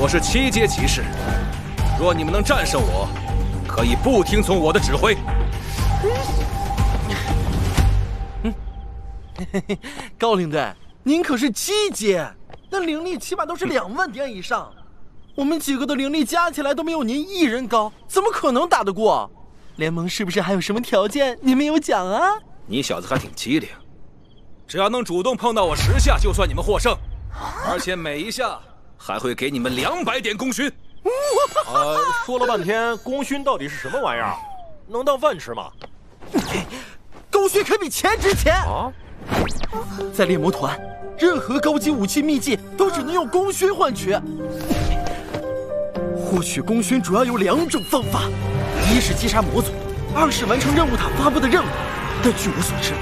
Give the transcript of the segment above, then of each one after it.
我是七阶骑士，若你们能战胜我，可以不听从我的指挥。高领队，您可是七阶，那灵力起码都是两万点以上。我们几个的灵力加起来都没有您一人高，怎么可能打得过？联盟是不是还有什么条件你没有讲啊？你小子还挺机灵，只要能主动碰到我十下，就算你们获胜，而且每一下还会给你们两百点功勋。呃，说了半天，功勋到底是什么玩意儿？能当饭吃吗？功勋可比钱值钱啊！在猎魔团，任何高级武器秘技都只能用功勋换取。获取功勋主要有两种方法，一是击杀魔族，二是完成任务塔发布的任务。但据我所知，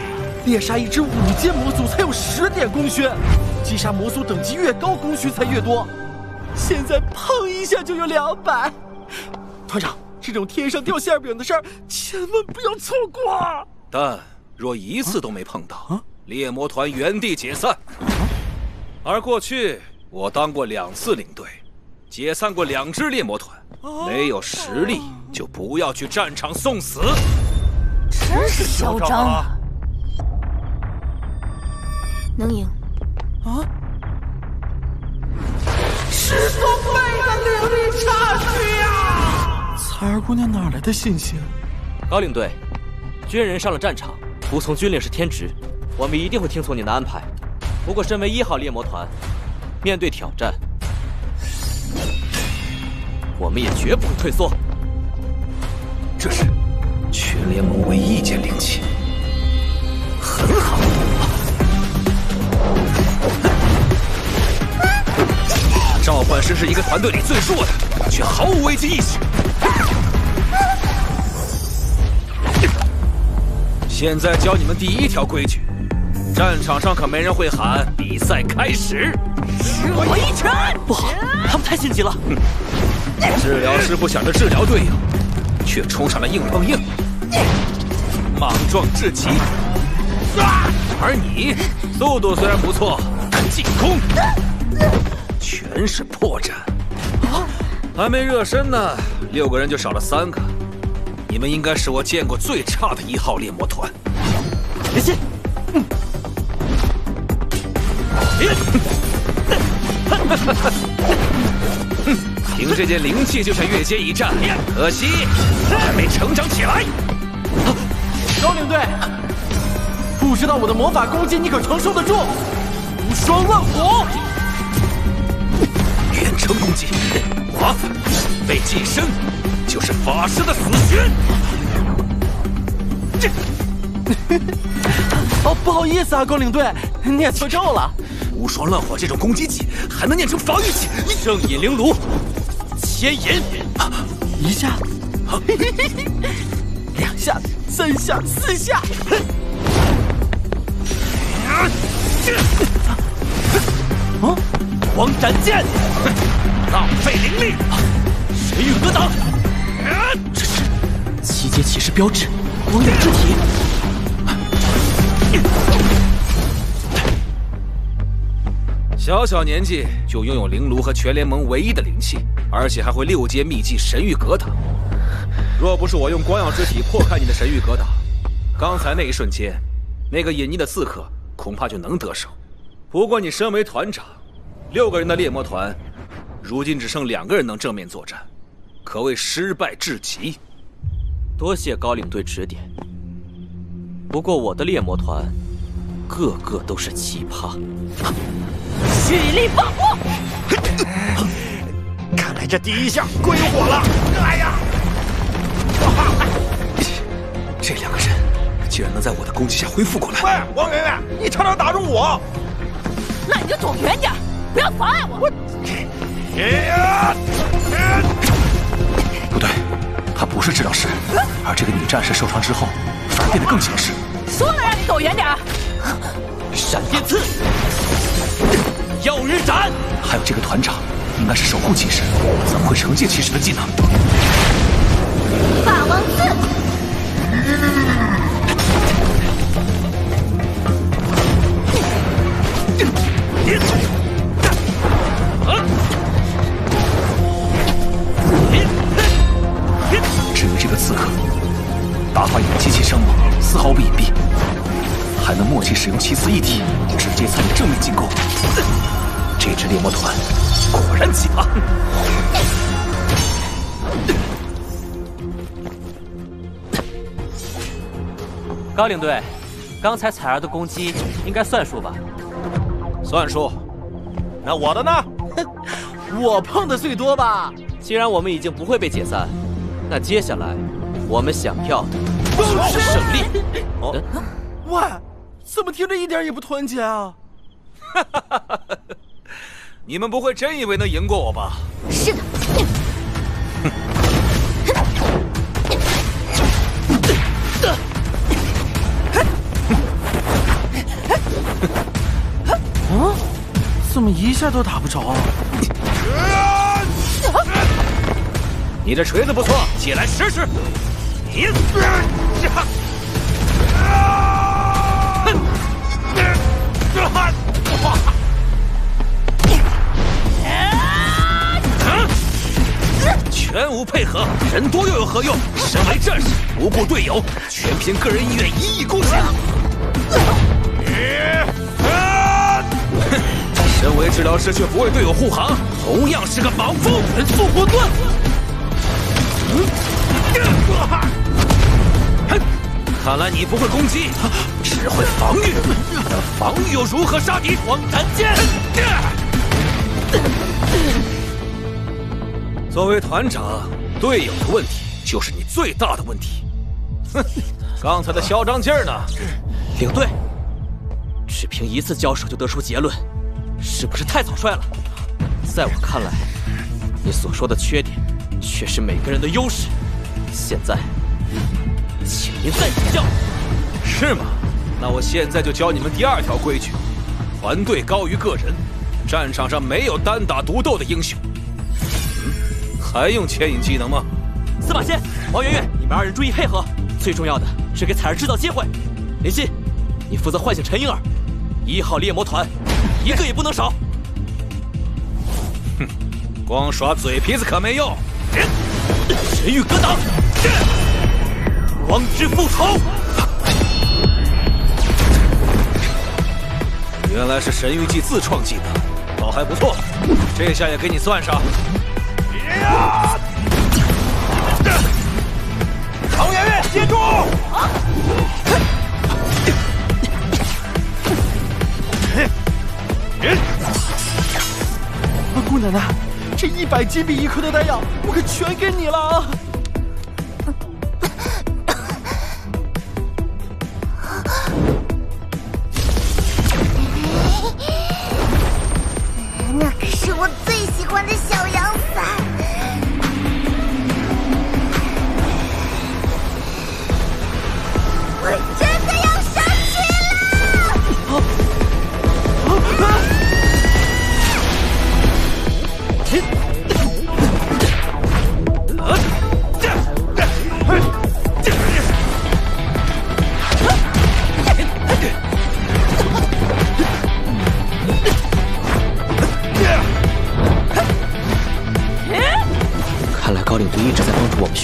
猎杀一只五阶魔族才有十点功勋，击杀魔族等级越高，功勋才越多。现在碰一下就有两百，团长，这种天上掉馅饼的事儿千万不要错过。但若一次都没碰到，猎魔团原地解散。而过去我当过两次领队，解散过两支猎魔团，没有实力就不要去战场送死。真是嚣张啊！能赢啊？十多倍的灵力差距呀！彩儿姑娘哪来的信心？高领队，军人上了战场，服从军令是天职，我们一定会听从您的安排。不过，身为一号猎魔团，面对挑战，我们也绝不会退缩。这是。全联盟唯一一件灵器，很好。召唤师是一个团队里最弱的，却毫无危机意识。现在教你们第一条规矩：战场上可没人会喊“比赛开始”。吃我一拳！不好，他们太心急了。治疗师不想着治疗队友，却冲上来硬碰硬。莽撞至极，而你速度虽然不错，但进攻全是破绽。还没热身呢，六个人就少了三个，你们应该是我见过最差的一号猎魔团。别信。凭这件灵器就想越阶一战，可惜还没成长起来。高领队，不知道我的魔法攻击你可承受得住？无双乱火，远程攻击，麻烦，被近身就是法师的死穴。这，哦，不好意思啊，高领队，念错咒了。无双乱火这种攻击技还能念成防御技？圣引灵炉，牵引，一下，两下。三下四下，啊！王斩剑，浪费灵力，神域格挡，这是七阶骑士标志，光影之体。小小年纪就拥有灵炉和全联盟唯一的灵器，而且还会六阶秘技神域格挡。若不是我用光耀之体破开你的神域格挡，刚才那一瞬间，那个隐匿的刺客恐怕就能得手。不过你身为团长，六个人的猎魔团，如今只剩两个人能正面作战，可谓失败至极。多谢高领队指点。不过我的猎魔团，个个都是奇葩。蓄力放火！看来这第一下归我了。哎呀！这两个人竟然能在我的攻击下恢复过来！喂，王圆圆，你差点打中我！那你就走远点，不要妨碍我！我……不对，他不是治疗师，而这个女战士受伤之后反而变得更强势。说了让你走远点！闪电刺，耀日斩，还有这个团长，应该是守护骑士，怎么会惩戒骑士的技能？法王刺！及使用七次一体，直接参与正面进攻。这支猎魔团果然奇葩。高领队，刚才彩儿的攻击应该算数吧？算数。那我的呢？我碰的最多吧。既然我们已经不会被解散，那接下来我们想要的就是胜利。哦，喂，怎么听着一点也不团结啊？你们不会真以为能赢过我吧？是的。嗯，怎么一下都打不着啊？你这锤子不错，借来试试。全人多又有何用？身为战士，不顾队友，全凭个人意愿一意孤行。哼 身为治疗师却不为队友护航，同样是个莽夫。人速火盾。看来你不会攻击，只会防御。那防御又如何杀敌？光斩剑。作为团长，队友的问题就是你最大的问题。哼，刚才的嚣张劲儿呢？领队，只凭一次交手就得出结论，是不是太草率了？在我看来，你所说的缺点，却是每个人的优势。现在，请您再指教。是吗？那我现在就教你们第二条规矩：团队高于个人，战场上没有单打独斗的英雄。还用牵引技能吗？司马迁、王媛媛，你们二人注意配合。最重要的是给彩儿制造机会。林欣，你负责唤醒陈婴儿。一号猎魔团，一个也不能少。哼，光耍嘴皮子可没用。神域格挡，光之复仇。原来是神域技自创技能，倒还不错。这下也给你算上。唐媛媛，接住！姑奶奶，这一百金币一颗的丹药，我可全给你了。那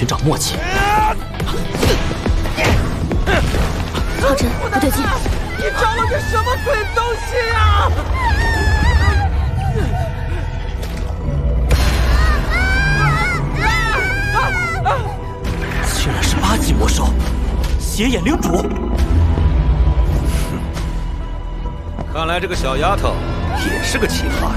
寻找默契。浩辰，不对劲！你找了个什么鬼东西呀？竟然是八级魔兽，邪眼领主。看来这个小丫头也是个奇葩呀！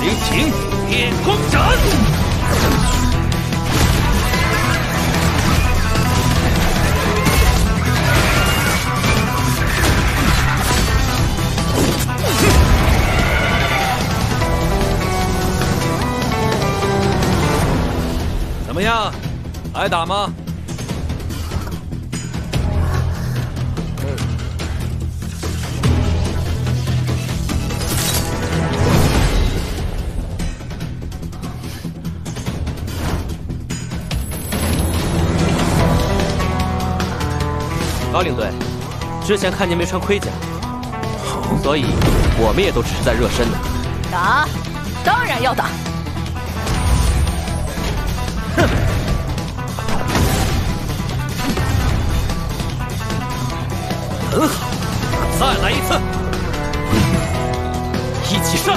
雷霆电光斩怎么样？挨打吗？高领队，之前看您没穿盔甲，所以我们也都只是在热身呢。打，当然要打。哼很好，再来一次，一起上！